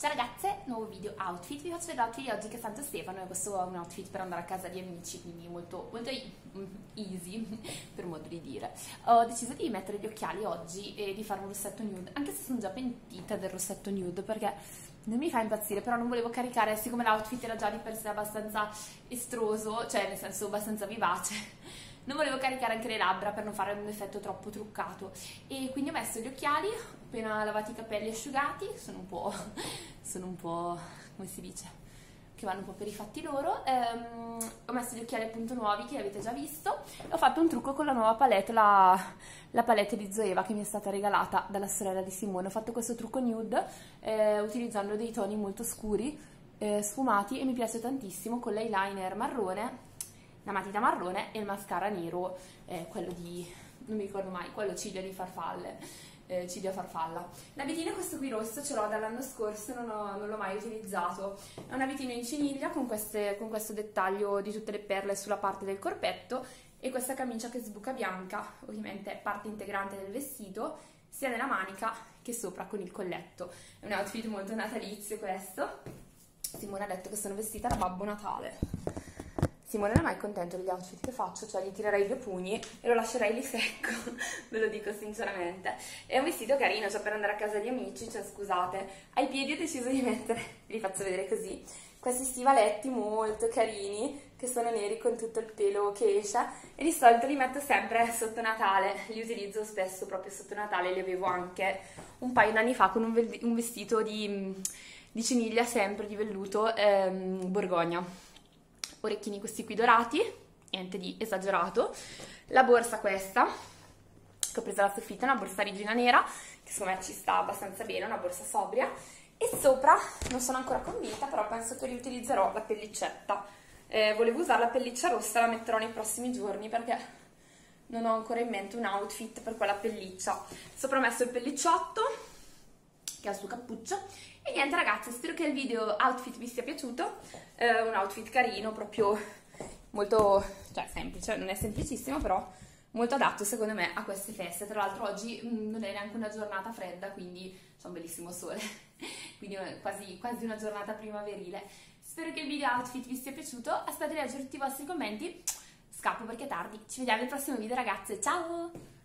Ciao ragazze, nuovo video outfit, vi faccio vedere l'outfit di oggi che è Santo Stefano e questo è un outfit per andare a casa di amici, quindi molto, molto easy, per modo di dire. Ho deciso di mettere gli occhiali oggi e di fare un rossetto nude, anche se sono già pentita del rossetto nude perché non mi fa impazzire, però non volevo caricare, siccome l'outfit era già di per sé abbastanza estroso, cioè nel senso abbastanza vivace, non volevo caricare anche le labbra per non fare un effetto troppo truccato. E quindi ho messo gli occhiali appena lavati i capelli asciugati sono un po' sono un po' come si dice che vanno un po' per i fatti loro. Ehm, ho messo gli occhiali appunto nuovi che avete già visto. E ho fatto un trucco con la nuova palette la, la palette di Zoeva che mi è stata regalata dalla sorella di Simone. Ho fatto questo trucco nude eh, utilizzando dei toni molto scuri eh, sfumati e mi piace tantissimo con l'eyeliner marrone la matita marrone e il mascara nero, eh, quello di, non mi ricordo mai, quello ciglia di farfalle, eh, ciglia farfalla. L'abitino questo qui rosso ce l'ho dall'anno scorso, non, ho, non l'ho mai utilizzato. È un abitino in ciniglia con, queste, con questo dettaglio di tutte le perle sulla parte del corpetto e questa camicia che sbuca bianca, ovviamente è parte integrante del vestito, sia nella manica che sopra con il colletto. È un outfit molto natalizio questo. Simone ha detto che sono vestita da Babbo Natale. Simone non è mai contento degli outfit che faccio, cioè gli tirerei due pugni e lo lascerei lì secco, ve lo dico sinceramente. È un vestito carino, cioè per andare a casa di amici, cioè scusate. Ai piedi ho deciso di mettere, vi faccio vedere così, questi stivaletti molto carini, che sono neri con tutto il pelo che esce, e di solito li metto sempre sotto Natale, li utilizzo spesso proprio sotto Natale, li avevo anche un paio d'anni fa con un vestito di, di ciniglia sempre di velluto ehm, Borgogna orecchini questi qui dorati, niente di esagerato, la borsa questa, che ho preso alla Sofita, una borsa regina nera, che secondo me ci sta abbastanza bene, una borsa sobria, e sopra, non sono ancora convinta, però penso che riutilizzerò la pellicetta. Eh, volevo usare la pelliccia rossa, la metterò nei prossimi giorni perché non ho ancora in mente un outfit per quella pelliccia. Sopra ho messo il pellicciotto, che ha il suo cappuccio, e niente ragazzi, spero che il video outfit vi sia piaciuto, eh, un outfit carino, proprio molto, cioè semplice, non è semplicissimo però molto adatto secondo me a queste feste, tra l'altro oggi mh, mm, non è neanche una giornata fredda, quindi c'è un bellissimo sole, quindi quasi, quasi una giornata primaverile. Spero che il video outfit vi sia piaciuto, aspetto di leggere tutti i vostri commenti, scappo perché è tardi, ci vediamo nel prossimo video ragazze, ciao!